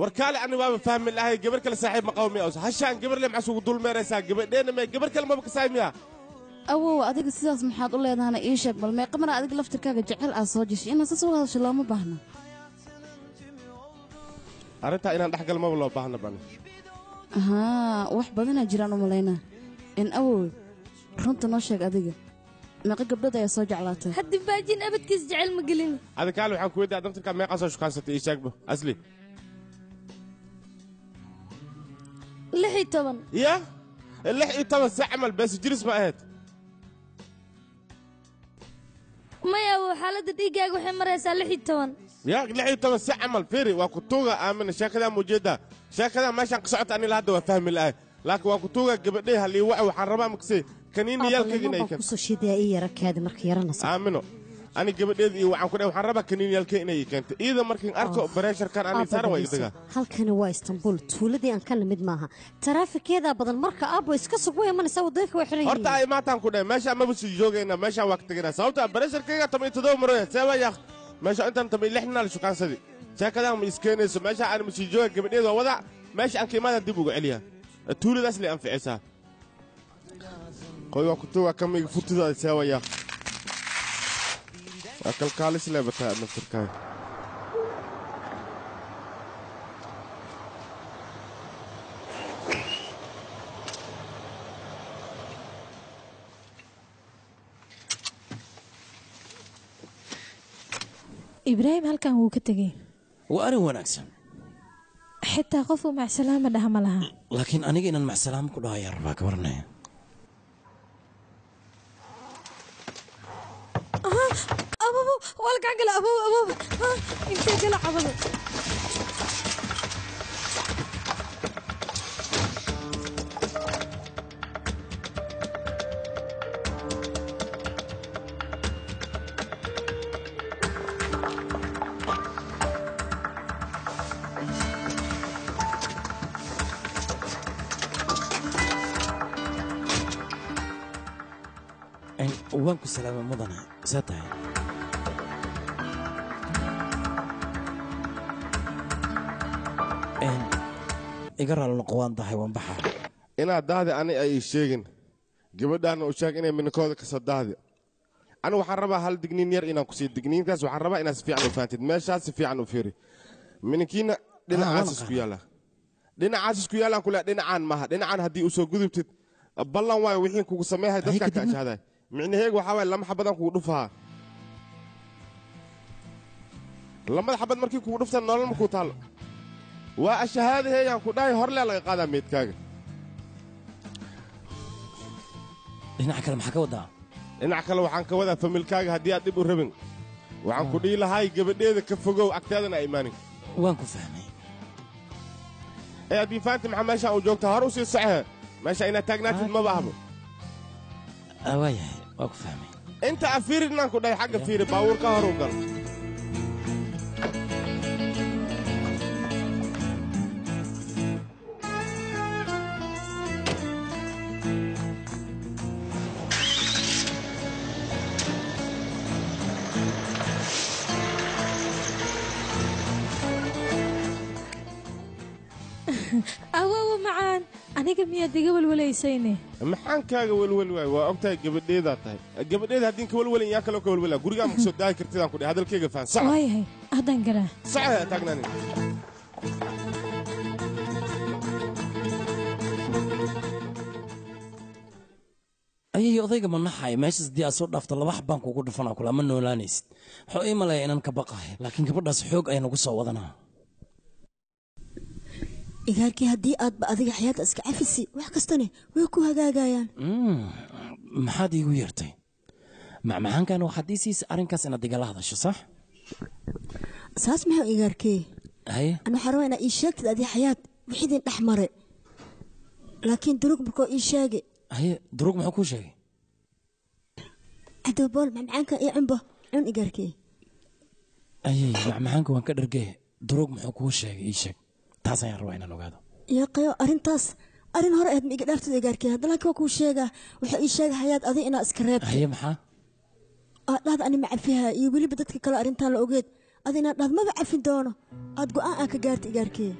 war kaale ani waaba fahmi lahay gabar kale saaxiib ma qabo miya hashaan gabar le maxaa sugu dul meeraysaa gabadheena mee gabar kale maba kasaay miya awow adiga sidaas maxaad u leedahana ii sheeg bal meeqa mar adiga laftirkaaga jecel aad soo jeshay inaad sas u hadasho looma baahna. Arrintaa inaan dhex gal maba loo baahna bani. Haa wax badanaa jiraan u malaynaa. In awow runta noo sheeg adiga. Meeqa gabdhood ayaa soo jeclaatay. Haddi baajin abadkiis jecel ma gelin. Adi kaale waxaan ku weydiyaa daftarkaa meeqaa soo shukaansatay ii sheegba. Asli ya lix iyo toban saa camal ma ahayd ya lix iyo toban. Si camal fiiri. Waa kutuuga aamina. Sheekadaa muujeedaa sheekadaa meeshaan ka socota anila hadda waa fahmi lahay. Laakiin waa kutuuga gabadhay halii waca waxaan rabaa makase kaniini yaalkayga inay baan ku soo shiidaya ii yara kaadi marka yaranaysa aamino ani gabadheeda iyo waxaan ku waxaan rabaa kaniini yaalkay inay keento. Iida markiin arko bareesharkan ani saaran waa igdagaa halkani waa istanbul. Tuuladii aan ka nimid maaha. Taraafikeedaa badan marka aabbo iska sug way imanaysaa waddooyinka way xiran horta ay maataan ku dhahay meeshaan maba sii joogayna meeshaan waa ka tegaynaa sababta bareesharkayga toban iyo toddoba maroya seeba yaaq. Meesha intaan toban iyo lix ninaal shukaansadi. Sheekadaan ma iskeenayso meesha aan ma sii jooga gabadheeda waa wada. Meesha aan kiimaada dib uga celiyaa. Tuuladaas lay anficisaa. Qoy waa kutuuga kamiga furtidaada seeba yaaq waa kalkaalis leebataa naftirkaaga ibraahim halkan wuu ka tegey. Waa arrin wanaagsan. Xitaa qofuu macsalaama dhaha ma laha. Laakiin aniga inaan macsalaamo ku dhaho ayaan rabaa gabarnaya والقعقلة أبو أبو أنت قلع أبو وانكو السلامة مضنا ساتاين iga raali noqo waan dahay waan baxaa. Inaad ani ay ii sheegin. Gabadhaana u sheeg inay minikooda ka soo daahdi ani waxaan rabaa hal digniin yar inaan ku siiyo digniintaas waxaan rabaa inaad si fiican u fahamtid meeshaas si fiican u fiiri. Mininkiina dhinacaas isku yaalla dhinacaas isku yaalaan ku dhinacaan maaha. Dhinacaan haddii u soo gudubtid ballan waayo wixii kugu sameehay dadkaa ka ashaaday micnaheegu waxaa waaye lama xabadaan kugu dhufahaa lamada xabad markii kugu dhuftan nolol makuu taallo waa ashahaadaheeyaan ku dhahay horlee laga qaadaa meydkaaga dhinaca kale maxaa ka wadaa? Dhinac kale waxaan ka wadaa familkaaga haddii aad dhib u rabin. Waxaan ku dhihi lahay gabadheeda ka fogow agteedana imaanin waan ku fahmay. Ee haddii fahanti maxaa meeshaan u joogtaa hor u sii socehe meesha inaad taagnaatid maba ahbo. Waayahay waa ku fahmay. Inta a fiiri dhinaan ku dhahay xagga fiiri baawuur ka hor u gal awowa macaan. Aniga miyaad iga welwelaysayne? Maxaan kaaga welwel waay. Waa ogtahay gabadheedaa tahay. Gabadheeda haddiin ka welwelin yaa kaloo ka welwela. Gurigaa ma ku soo daahi kartidaan ku dhahay. Hadalkayga fahan waayahay haddaan galaa soco taagnaanin ayay odayga ma naxay meeshaas haddii aad soo dhaafto laba xabaan kugu dhufanaa kula ma noolaanaysid. Wuxuu ii malaya inaan ka baqahay laakiin gabadhaas xoog ayaa nagu soo wadanaa igaarkii haddii aadba adiga xayaata iska cafisi wax kastane way ku hagaagayaan. Maxaad iigu yeertay? Macmacaankan waxaad ii siisa arrinkaas inaad igala hadasho sax? Saas maxaa igaarkee haye an waxaa rabaa inaad ii sheegtid adii xayaat wixidin dhex mare laakiin durug markoo ii sheege haye durug muxuu kuu sheegay? Cadowbool macmacaanka iyo cunbo cun igaarkee ayey macmacaanka waan ka dhargay. Durug muxuu kuu sheegay ii sheeg taas ayaan rabaa inaan ogaado. Yaqayo arrintaas arrin hore aad ma iga dhaartid igaarkee haddana laakiin waa kuu sheegaa waxaa ii sheega hayaad adi inaad iska reebto haye maxaa? Aad dhahda ani ma cafihaa iyo weliba dadka kale arrintaan la ogeed. Adi inaad dhahd maba cafin doono. Aad go'aan aan ka gaarta igaarkee